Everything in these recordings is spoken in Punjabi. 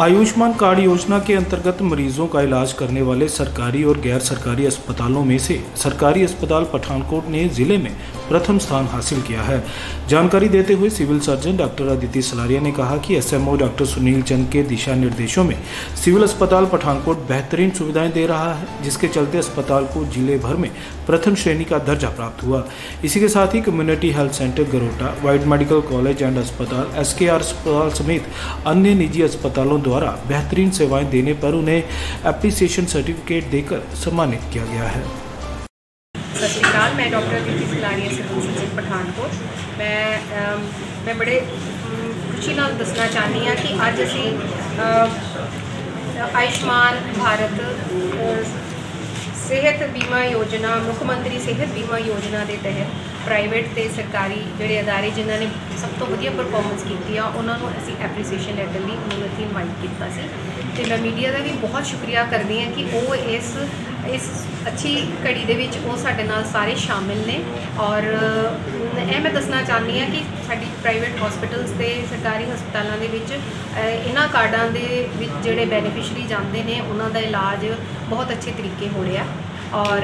आयुष्मान कार्ड योजना के अंतर्गत मरीजों का इलाज करने वाले सरकारी और गैर सरकारी अस्पतालों में से सरकारी अस्पताल पठानकोट ने जिले में प्रथम स्थान हासिल किया है। जानकारी देते हुए civil surgeon doctor Aditi Salaria ने कहा कि एसएमओ डॉक्टर सुनील चंद के दिशा निर्देशों में सिविल अस्पताल पठानकोट बेहतरीन सुविधाएँ दे रहा है, जिसके चलते अस्पताल को ज़िले भर में प्रथम श्रेणी का दर्जा प्राप्त हुआ। इसी के साथ ही कम्युनिटी हेल्थ सेंटर गरोटा वाइड मेडिकल कॉलेज एंड अस्पताल एस अस्पताल समेत अन्य निजी अस्पतालों द्वारा बेहतरीन सेवाएँ देने पर उन्हें एप्रिसिएशन सर्टिफिकेट देकर सम्मानित किया गया है। ਸਤਿ ਸ਼੍ਰੀ ਅਕਾਲ, ਮੈਂ doctor Deepi Salaria civil surgeon Pathankot. ਮੈਂ ਮੈਂ ਬੜੇ ਖੁਸ਼ੀ ਨਾਲ ਦੱਸਣਾ ਚਾਹੁੰਦੀ ਹਾਂ ਕਿ ਅੱਜ ਅਸੀਂ ਆਯੁਸ਼ਮਾਨ ਭਾਰਤ ਸਿਹਤ ਬੀਮਾ ਯੋਜਨਾ, ਮੁੱਖ ਮੰਤਰੀ ਸਿਹਤ ਬੀਮਾ ਯੋਜਨਾ ਦੇ ਤਹਿਤ ਪ੍ਰਾਈਵੇਟ ਤੇ ਸਰਕਾਰੀ ਜਿਹੜੇ ਅਦਾਰੇ ਜਿਨ੍ਹਾਂ ਨੇ ਸਭ ਤੋਂ ਵਧੀਆ ਪਰਫਾਰਮੈਂਸ ਕੀਤੀ ਆ, ਉਹਨਾਂ ਨੂੰ ਅਸੀਂ ਐਪਰੀਸੀਏਸ਼ਨ ਲੈਟਰ ਲਈ ਉਹਨਾਂ ਨੂੰ ਇਨਵਾਈਟ ਕੀਤਾ ਸੀ। ਤੇ ਮੈਂ ਮੀਡੀਆ ਦਾ ਵੀ ਬਹੁਤ ਸ਼ੁਕਰੀਆ ਕਰਦੀ ਹਾਂ ਕਿ ਉਹ ਇਸ ਇਸ ਅੱਛੀ ਘੜੀ ਦੇ ਵਿੱਚ ਉਹ ਸਾਡੇ ਨਾਲ ਸਾਰੇ ਸ਼ਾਮਿਲ ਨੇ। ਔਰ ਇਹ ਮੈਂ ਦੱਸਣਾ ਚਾਹੁੰਦੀ ਹਾਂ ਕਿ ਸਾਡੀ ਪ੍ਰਾਈਵੇਟ ਹਸਪੀਟਲਸ ਤੇ ਸਰਕਾਰੀ ਹਸਪਤਾਲਾਂ ਦੇ ਵਿੱਚ ਇਹਨਾਂ ਕਾਰਡਾਂ ਦੇ ਵਿੱਚ ਜਿਹੜੇ ਬੈਨੀਫੀਸ਼ੀਅਰੀ ਜਾਂਦੇ ਨੇ, ਉਹਨਾਂ ਦਾ ਇਲਾਜ ਬਹੁਤ ਅੱਛੇ ਤਰੀਕੇ ਹੋ ਰਿਹਾ। ਔਰ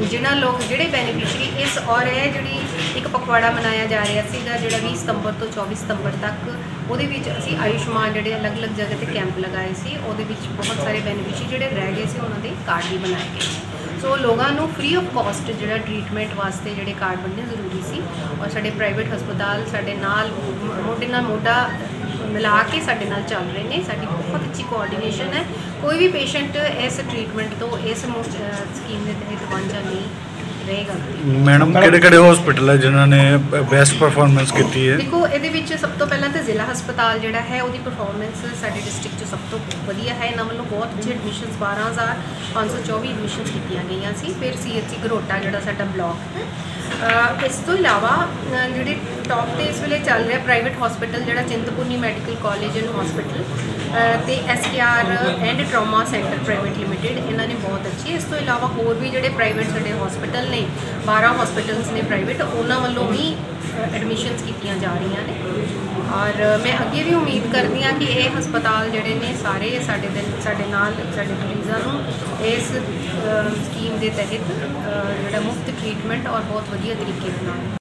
ਜਿਨ੍ਹਾਂ ਲੋਕ ਜਿਹੜੇ ਬੈਨੀਫੀਸ਼ੀਅਰੀ ਇਸ ਔਰ ਇਹ ਜਿਹੜੀ ਇੱਕ ਪਖਵਾੜਾ ਮਨਾਇਆ ਜਾ ਰਿਹਾ ਸੀਗਾ ਜਿਹੜਾ 20 ਸਤੰਬਰ ਤੋਂ 24 ਸਤੰਬਰ ਤੱਕ, ਉਹਦੇ ਵਿੱਚ ਅਸੀਂ ਆਯੁਸ਼ਮਾਨ ਜਿਹੜੇ ਅਲੱਗ-ਅਲੱਗ ਜਗ੍ਹਾ ਤੇ ਕੈਂਪ ਲਗਾਏ ਸੀ, ਉਹਦੇ ਵਿੱਚ ਬਹੁਤ ਸਾਰੇ ਬੈਨੀਫੀਸ਼ੀਅਰੀ ਜਿਹੜੇ ਰਹਿ ਗਏ ਸੀ, ਉਹਨਾਂ ਦੇ ਕਾਰਡ ਵੀ ਬਣਾਏ ਗਏ ਸੋ। ਲੋਕਾਂ ਨੂੰ ਫ੍ਰੀ ਆਫ ਕਾਸਟ ਜਿਹੜਾ ਟ੍ਰੀਟਮੈਂਟ ਵਾਸਤੇ ਜਿਹੜੇ ਕਾਰਡ ਬਣਨੇ ਜ਼ਰੂਰੀ ਸੀ ਔਰ ਸਾਡੇ ਪ੍ਰਾਈਵੇਟ ਹਸਪਤਾਲ ਸਾਡੇ ਨਾਲ ਮੋਢੇ ਨਾਲ ਮੋਢਾ ਮਿਲਾ ਕੇ ਸਾਡੇ ਨਾਲ ਚੱਲ ਰਹੇ ਨੇ, ਸਾਡੀ ਬਹੁਤ ਅੱਛੀ ਕੋਆਰਡੀਨੇਸ਼ਨ ਹੈ। ਕੋਈ ਵੀ ਪੇਸ਼ੈਂਟ ਇਸ ਟ੍ਰੀਟਮੈਂਟ ਤੋਂ, ਇਸ ਸਕੀਮ ਦੇ ਤਹਿਤ ਵਾਂਝਾ ਨਹੀਂ ਰਹੇਗਾ। ਮੈਡਮ ਕਿਹੜੇ ਕਿਹੜੇ ਹਸਪੀਟਲ ਹੈ ਜਿਨ੍ਹਾਂ ਨੇ ਬੈਸਟ ਪਰਫਾਰਮੈਂਸ ਕੀਤੀ ਹੈ? ਦੇਖੋ ਇਹਦੇ ਵਿੱਚ ਸਭ ਤੋਂ ਪਹਿਲਾਂ ਤਾਂ ਜ਼ਿਲ੍ਹਾ ਹਸਪਤਾਲ ਜਿਹੜਾ ਹੈ ਉਹਦੀ ਪਰਫਾਰਮੈਂਸ ਸਾਡੇ ਡਿਸਟ੍ਰਿਕਟ 'ਚ ਸਭ ਤੋਂ ਵਧੀਆ ਹੈ। ਇਹਨਾਂ ਵੱਲੋਂ ਬਹੁਤ ਅੱਛੇ ਐਡਮਿਸ਼ਨਸ 12524 ਐਡਮਿਸ਼ਨਸ ਕੀਤੀਆਂ ਗਈਆਂ ਸੀ। ਫਿਰ ਸੀਐਚਸੀ ਗਰੋਟਾ ਜਿਹੜਾ ਸਾਡਾ ਬਲਾਕ ਹੈ। ਇਸ ਤੋਂ ਇਲਾਵਾ ਜਿਹੜੇ ਟੌਪ ਤੇ ਇਸ ਵੇਲੇ ਚੱਲ ਰਿਹਾ ਪ੍ਰਾਈਵੇਟ ਹਸਪੀਟਲ ਜਿਹੜਾ Chintpurni medical college and hospital ਤੇ SKR and trauma centre private limited ਇਹਨਾਂ ਨੇ ਬਹੁਤ ਅੱਛੀ ਇਸ ਤੋਂ ਇਲਾਵਾ ਹੋਰ ਵੀ ਜਿਹੜੇ ਪ੍ਰਾਈਵੇਟ ਸਾਡੇ ਹਸਪੀਟਲ ਨੇ 12 ਹਸਪੀਟਲਸ ਨੇ ਪ੍ਰਾਈਵੇਟ ਉਹਨਾਂ ਵੱਲੋਂ ਵੀ ਐਡਮਿਸ਼ਨਸ ਕੀਤੀਆਂ ਜਾ ਰਹੀਆਂ ਨੇ। ਔਰ ਮੈਂ ਅੱਗੇ ਵੀ ਉਮੀਦ ਕਰਦੀ ਹਾਂ ਕਿ ਇਹ ਹਸਪਤਾਲ ਜਿਹੜੇ ਨੇ ਸਾਰੇ ਸਾਡੇ ਦੇ ਸਾਡੇ ਨਾਲ, ਸਾਡੇ ਮਰੀਜ਼ਾਂ ਨੂੰ ਇਸ ਸਕੀਮ ਦੇ ਤਹਿਤ ਜਿਹੜਾ ਮੁਫਤ ਟ੍ਰੀਟਮੈਂਟ ਔਰ ਬਹੁਤ ਵਧੀਆ ਤਰੀਕੇ ਦੇ ਨਾਲ